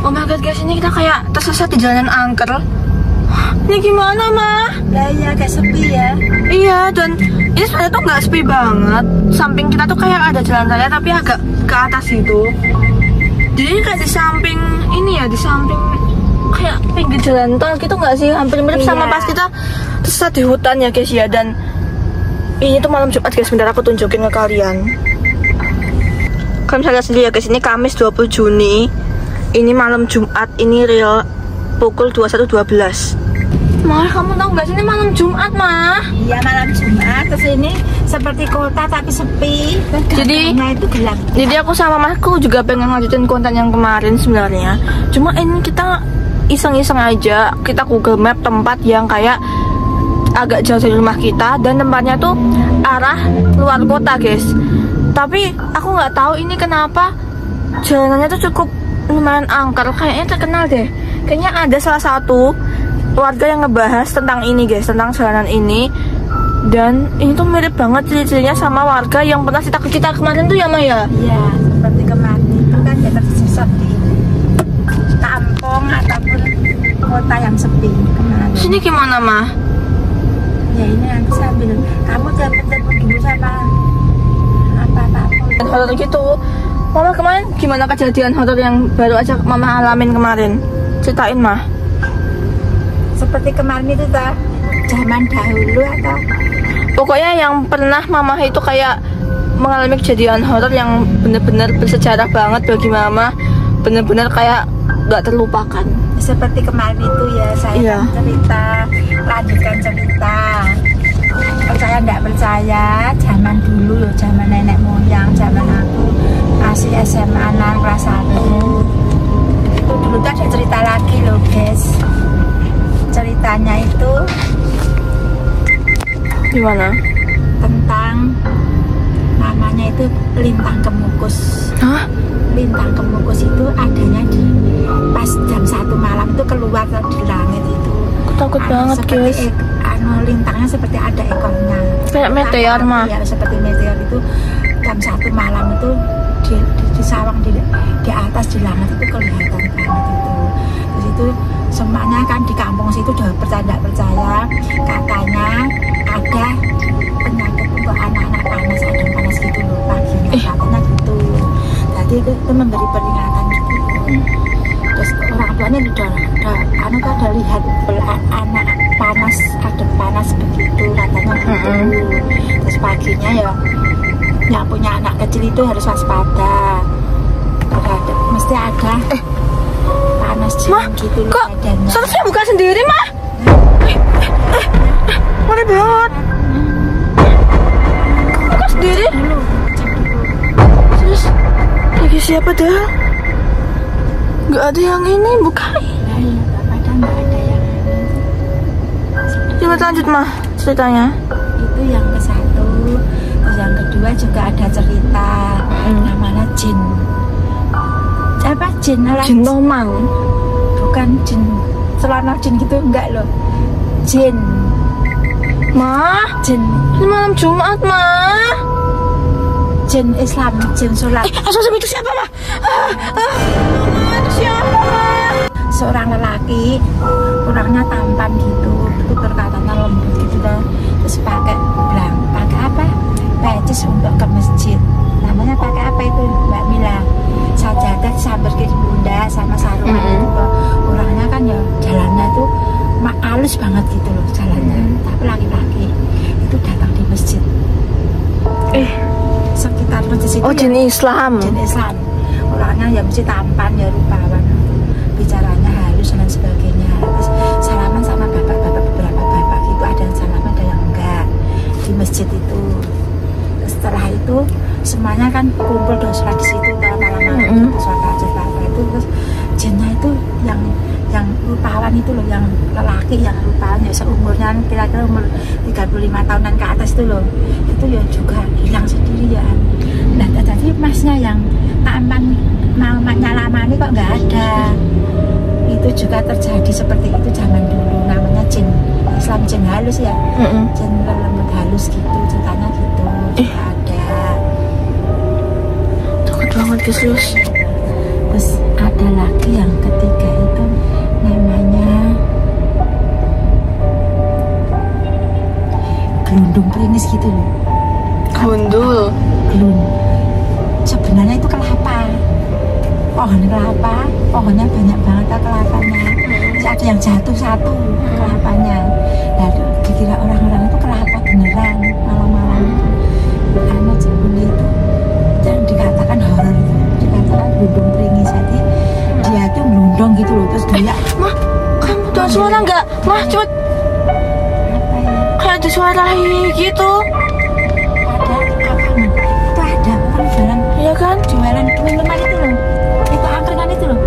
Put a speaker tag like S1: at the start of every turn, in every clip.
S1: Oh my god guys, ini kita kayak tersesat di jalanan angker. Ini gimana mah?
S2: Lah iya agak sepi ya.
S1: Iya dan ini sebenarnya tuh nggak sepi banget. Samping kita tuh kayak ada jalan raya tapi agak ke atas gitu. Jadi kayak di samping ini ya di samping kayak pinggir jalan tol gitu nggak sih? Hampir mirip sama
S2: Iya.
S1: pas kita tersesat di hutan ya guys ya dan ini tuh malam Jumat guys. Bentar aku tunjukin ke kalian. Kalian bisa lihat sendiri ya guys. Ini Kamis 20 Juni. Ini malam Jumat. Ini real pukul 21.12. Mah, kamu tahu nggak sih ini malam Jumat, Mah?
S2: Iya malam Jumat ke sini seperti kota tapi sepi.
S1: Jadi-
S2: itu gelap.
S1: Jadi aku sama Masku juga pengen lanjutin konten yang kemarin sebenarnya. Cuma ini kita iseng-iseng aja. Kita Google Map tempat yang kayak agak jauh dari rumah kita dan tempatnya tuh arah luar kota, guys. Tapi aku nggak tahu ini kenapa jalanannya tuh cukup lumayan angker. Kayaknya terkenal deh. Kayaknya ada salah satu warga yang ngebahas tentang ini, guys, tentang jalanan ini. Dan ini tuh mirip banget ciri-cirinya sama warga yang pernah ke kita kemarin tuh ya Maya.
S2: Iya seperti kemarin itu kan ya tersesat di kampung ataupun kota yang sepi kemarin.
S1: Sini gimana mah?
S2: Ya ini nanti sambil kamu telepon-telepon dulu sama apa apa
S1: gitu. Mama kemarin gimana kejadian horor yang baru aja Mama alamin kemarin? Ceritain mah.
S2: seperti kemarin itu tak zaman dahulu atau
S1: Pokoknya yang pernah Mama itu kayak mengalami kejadian horor yang bener-bener bersejarah banget bagi Mama. Bener-bener kayak gak terlupakan.
S2: seperti kemarin itu ya saya
S1: Iya.
S2: kan cerita lanjutkan cerita percaya nggak percaya zaman dulu loh zaman nenek moyang zaman SMA nan kelas satu itu dulu tuh ada cerita lagi loh guys ceritanya itu
S1: Gimana?
S2: tentang namanya itu lintang kemukus
S1: Hah?
S2: lintang kemukus itu adanya di pas jam satu malam itu keluar di langit itu
S1: Aku takut
S2: Anu,
S1: banget guys.
S2: ek- anu lintangnya seperti ada ekornya
S1: Kayak meteor mah.
S2: ya seperti meteor itu jam satu malam itu di, di, di sawang di, di atas di langit itu kelihatan banget itu. Terus itu semuanya kan di kampung situ udah percaya nggak percaya katanya ada penyakit untuk anak-anak panas ada panas gitu loh paginya
S1: Eh.
S2: katanya gitu. Tadi itu, itu memberi peringatan gitu terus orang tuanya udah, udah anu kan ada lihat anak panas ada panas begitu katanya gitu. Terus paginya ya anak kecil itu harus waspada terhadap mesti ada panas
S1: Mah,
S2: gitu
S1: Kok
S2: badannya.
S1: seharusnya buka sendiri mah? Eh, eh, eh, Ngeri banget. Kok buka sendiri? Terus lagi siapa dah? Gak ada yang ini bukain.
S2: iya padahal nggak ada yang
S1: Coba lanjut mah ceritanya.
S2: itu yang ke satu terus yang kedua juga ada cerita
S1: Hmm.
S2: namanya jin. Apa jin lah
S1: Jin Tomang.
S2: bukan jin. Celana jin gitu enggak loh. Jin.
S1: Mah,
S2: jin.
S1: Ini malam Jumat mah.
S2: jin Islam jin sholat
S1: Eh, asal itu siapa mah? Ah, ah, itu siapa
S2: seorang lelaki orangnya tampan gitu itu perkataannya lembut gitu dan terus pakai belang pecis untuk ke masjid. Namanya pakai apa itu Mbak Mila sajadah sambil kiri bunda sama sarung
S1: Mm-mm.
S2: gitu orangnya kan ya jalannya tuh halus banget gitu loh jalannya. Tapi laki-laki itu datang di masjid.
S1: Eh,
S2: sekitar masjid itu
S1: oh
S2: ya-
S1: jin Islam.
S2: jin Islam. Orangnya ya mesti tampan ya rupawan. Bicaranya halus dan sebagainya semuanya kan kumpul sholat di situ itu sholat tahajud apa itu terus jinnya itu yang yang rupawan itu loh yang lelaki yang rupawan ya seumurnya kira-kira umur 35 tahunan ke atas itu loh. Itu ya juga hilang sendirian. Nah tadi masnya yang tampan mau nyalamani kok nggak ada. Itu juga terjadi seperti itu zaman dulu namanya jin Islam jin halus ya.
S1: Mm-mm.
S2: jin lembut halus gitu ceritanya gitu.
S1: Takut banget Yus.
S2: terus ada lagi yang ketiga itu namanya gelundung. Pringis gitu loh.
S1: Gundul.
S2: gelun. Sebenarnya itu kelapa. Pohon kelapa. Pohonnya banyak banget kelapanya. Terus ada yang jatuh satu kelapanya. Nah dikira orang-orang gelundung jadi dia tuh gelundung gitu loh terus dia
S1: Mah, kamu tuh suara nggak? Mah,
S2: ya
S1: Kayak ada suara gitu.
S2: ada apa nih itu ada kan jualan
S1: Iya kan?
S2: jualan minuman itu loh itu angkringan itu loh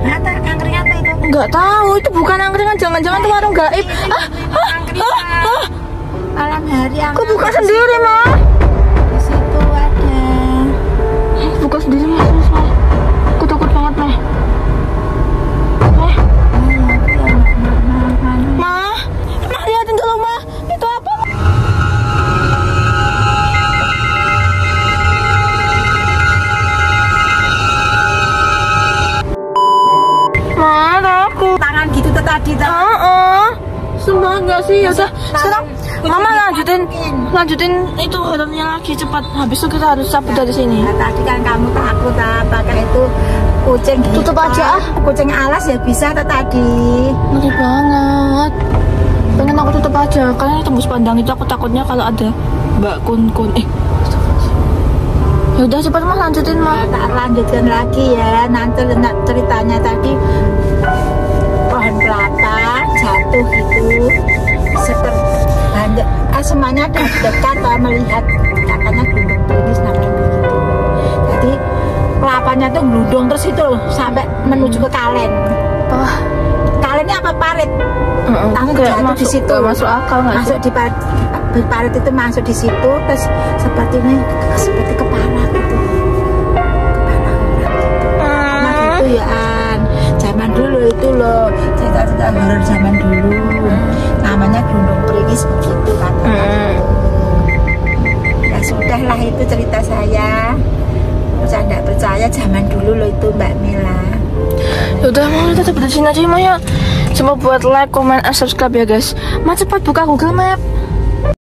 S2: Nggak angkringan itu
S1: Nggak tahu, itu bukan angkringan. Jangan-jangan itu warung gaib. Ah, ah, ah, ah.
S2: malam hari
S1: Kok buka sendiri, Mah?
S2: Tuh
S1: Heeh. Sumpah enggak sih? Ya udah, sekarang Mama lanjutin lanjutin itu horornya lagi cepat. Habis itu kita harus cabut dari sini.
S2: Nah, tadi kan kamu takut ah, pakai itu kucing
S1: Tutup
S2: hitam.
S1: aja, ah.
S2: kucing alas ya bisa tuh tadi
S1: Ngeri banget. Pengen aku tutup aja. Karena tembus pandang itu aku takutnya kalau ada Mbak Kun Kun. Eh. Ya udah cepat mah lanjutin mah.
S2: Tak lanjutkan lagi ya nanti ceritanya tadi kelapa jatuh gitu seter banyak ah, semuanya ada dekat ah, melihat. Katanya gunung pringis namanya begitu. Jadi kelapanya tuh geludung terus itu loh, sampai menuju ke kalen.
S1: Wah,
S2: kalennya apa parit?
S1: Mm,
S2: Tangan
S1: kayak
S2: jatuh di
S1: masuk,
S2: situ.
S1: masuk akal nggak
S2: masuk di parit, parit itu masuk di situ terus seperti ini seperti kepala gitu. Kepala orang gitu Nah itu ya An. Zaman dulu itu loh Cerita-cerita horor zaman dulu Namanya Gelundung Pringis begitu katanya
S1: Hmm.
S2: Ya sudahlah itu cerita saya Saya tidak percaya zaman dulu loh itu Mbak Mila
S1: Ya udah mau dari sini aja Mah ya. Cuma buat like, comment, and subscribe ya guys. Ma cepat buka Google Map.